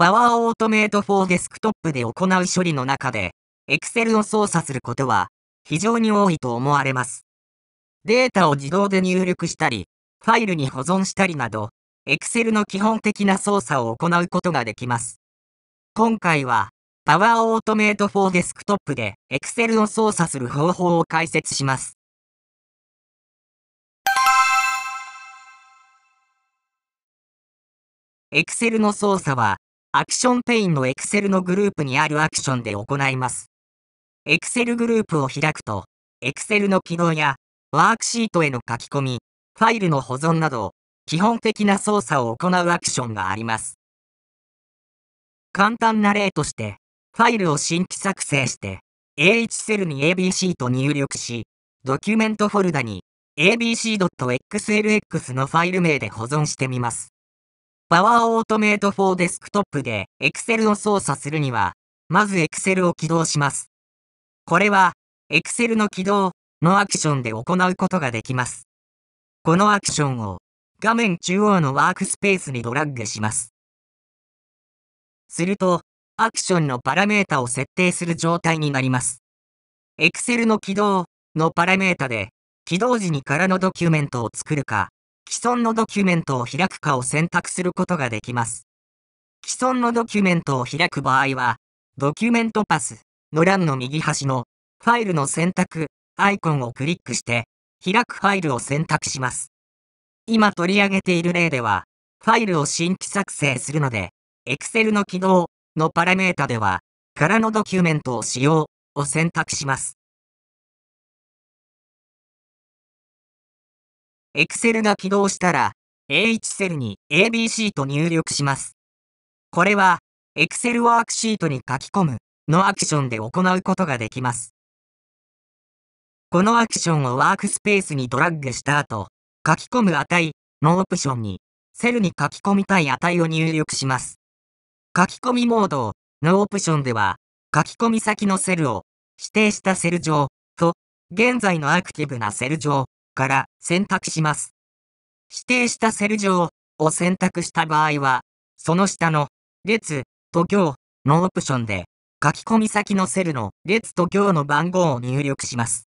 パワーオートメイト4デスクトップで行う処理の中で、Excel を操作することは非常に多いと思われます。データを自動で入力したり、ファイルに保存したりなど、Excel の基本的な操作を行うことができます。今回は、パワーオートメイト4デスクトップで Excel を操作する方法を解説します。Excel の操作は、アクションペインの Excel のグループにあるアクションで行います。Excel グループを開くと、Excel の起動やワークシートへの書き込み、ファイルの保存など、基本的な操作を行うアクションがあります。簡単な例として、ファイルを新規作成して、A1 セルに ABC と入力し、ドキュメントフォルダに abc.xlx のファイル名で保存してみます。パワーオートメイト4デスクトップで Excel を操作するには、まず Excel を起動します。これは、Excel の起動のアクションで行うことができます。このアクションを画面中央のワークスペースにドラッグします。すると、アクションのパラメータを設定する状態になります。Excel の起動のパラメータで、起動時に空のドキュメントを作るか、既存のドキュメントを開くかを選択することができます。既存のドキュメントを開く場合は、ドキュメントパスの欄の右端のファイルの選択アイコンをクリックして開くファイルを選択します。今取り上げている例では、ファイルを新規作成するので、Excel の起動のパラメータでは、空のドキュメントを使用を選択します。Excel が起動したら、A1 セルに ABC と入力します。これは、Excel ワークシートに書き込むのアクションで行うことができます。このアクションをワークスペースにドラッグした後、書き込む値のオプションに、セルに書き込みたい値を入力します。書き込みモードのオプションでは、書き込み先のセルを指定したセル上と、現在のアクティブなセル上から選択します。指定したセル上を選択した場合は、その下の列と行のオプションで書き込み先のセルの列と行の番号を入力します。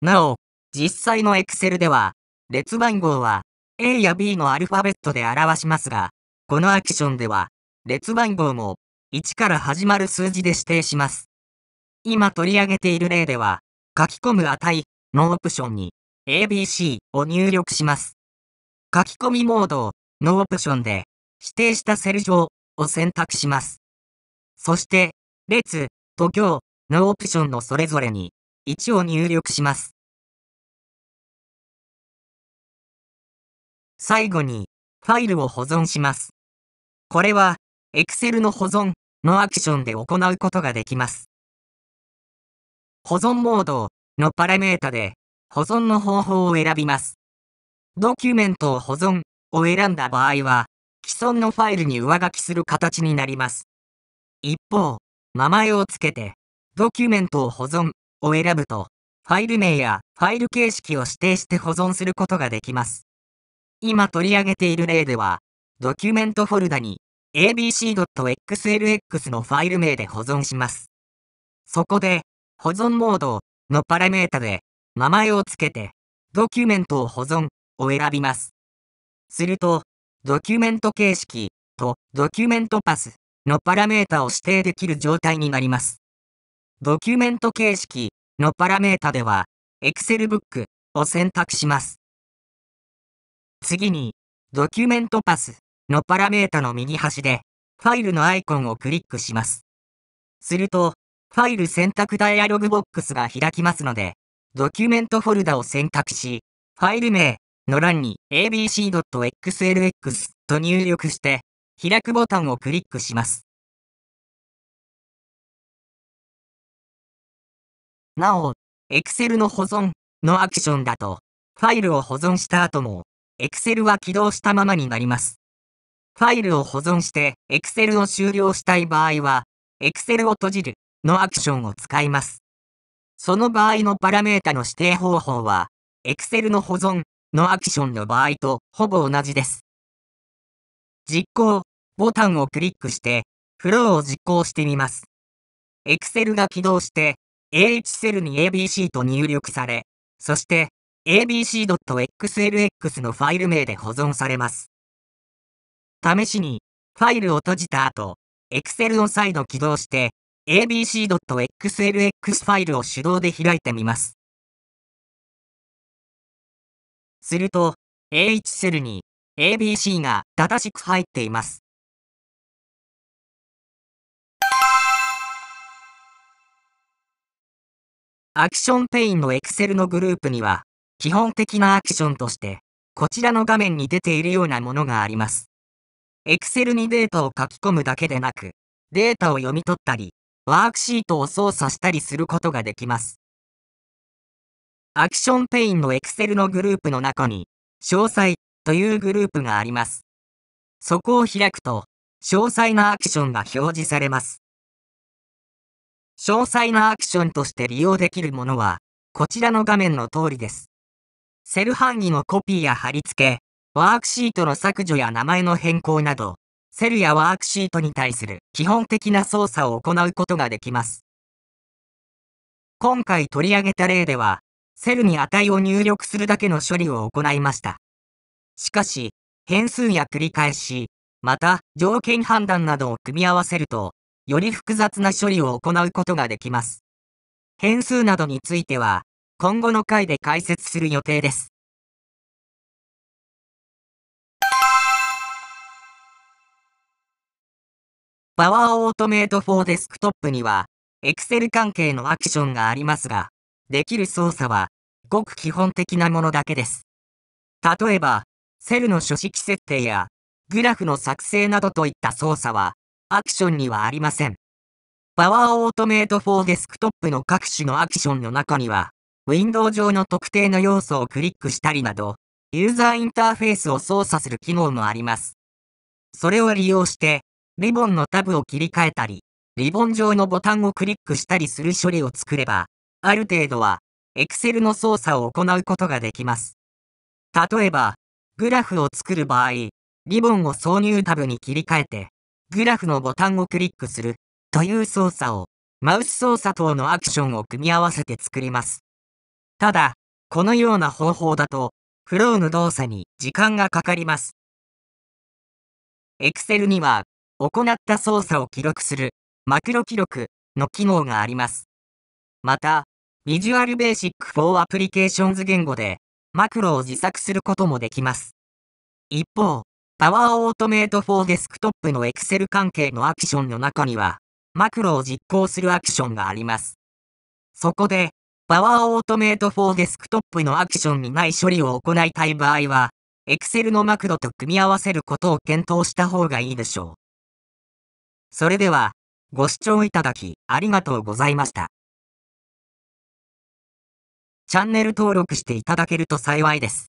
なお、実際の Excel では、列番号は A や B のアルファベットで表しますが、このアクションでは、列番号も1から始まる数字で指定します。今取り上げている例では、書き込む値のオプションに ABC を入力します。書き込みモードのオプションで指定したセル上を選択します。そして、列と行のオプションのそれぞれに1を入力します。最後に、ファイルを保存します。これは、Excel の保存のアクションで行うことができます。保存モードのパラメータで保存の方法を選びます。ドキュメントを保存を選んだ場合は、既存のファイルに上書きする形になります。一方、名前を付けて、ドキュメントを保存を選ぶと、ファイル名やファイル形式を指定して保存することができます。今取り上げている例では、ドキュメントフォルダに abc.xlx のファイル名で保存します。そこで、保存モードのパラメータで名前を付けて、ドキュメントを保存を選びます。すると、ドキュメント形式とドキュメントパスのパラメータを指定できる状態になります。ドキュメント形式のパラメータでは、Excel Book を選択します。次に、ドキュメントパスのパラメータの右端で、ファイルのアイコンをクリックします。すると、ファイル選択ダイアログボックスが開きますので、ドキュメントフォルダを選択し、ファイル名の欄に abc.xlx と入力して、開くボタンをクリックします。なお、Excel の保存のアクションだと、ファイルを保存した後も、Excel は起動したままになります。ファイルを保存して Excel を終了したい場合は、Excel を閉じるのアクションを使います。その場合のパラメータの指定方法は、Excel の保存のアクションの場合とほぼ同じです。実行ボタンをクリックしてフローを実行してみます。Excel が起動して、AH セルに ABC と入力され、そして abc.xlx のファイル名で保存されます。試しに、ファイルを閉じた後、Excel を再度起動して、 abc.xlsx ファイルを手動で開いてみます。すると、AH セルに ABC が正しく入っています。アクションペインの Excel のグループには、基本的なアクションとして、こちらの画面に出ているようなものがあります。Excel にデータを書き込むだけでなく、データを読み取ったり、ワークシートを操作したりすることができます。アクションペインの Excel のグループの中に、詳細というグループがあります。そこを開くと、詳細なアクションが表示されます。詳細なアクションとして利用できるものは、こちらの画面の通りです。セル範囲のコピーや貼り付け、ワークシートの削除や名前の変更など、セルやワークシートに対する基本的な操作を行うことができます。今回取り上げた例では、セルに値を入力するだけの処理を行いました。しかし、変数や繰り返し、また条件判断などを組み合わせると、より複雑な処理を行うことができます。変数などについては、今後の回で解説する予定です。パワーオートメイト for Desktop には、Excel 関係のアクションがありますが、できる操作は、ごく基本的なものだけです。例えば、セルの書式設定や、グラフの作成などといった操作は、アクションにはありません。パワーオートメイト for Desktop の各種のアクションの中には、ウィンドウ上の特定の要素をクリックしたりなど、ユーザーインターフェースを操作する機能もあります。それを利用して、リボンのタブを切り替えたり、リボン上のボタンをクリックしたりする処理を作れば、ある程度は、Excel の操作を行うことができます。例えば、グラフを作る場合、リボンを挿入タブに切り替えて、グラフのボタンをクリックするという操作をマウス操作等のアクションを組み合わせて作ります。ただ、このような方法だと、フローの動作に時間がかかります。Excel には、行った操作を記録するマクロ記録の機能があります。また、Visual Basic for Applications 言語でマクロを自作することもできます。一方、パワーオートメイト for Desktop の Excel 関係のアクションの中には、マクロを実行するアクションがあります。そこで、パワーオートメイト for Desktop のアクションにない処理を行いたい場合は、Excel のマクロと組み合わせることを検討した方がいいでしょう。それでは、ご視聴いただきありがとうございました。チャンネル登録していただけると幸いです。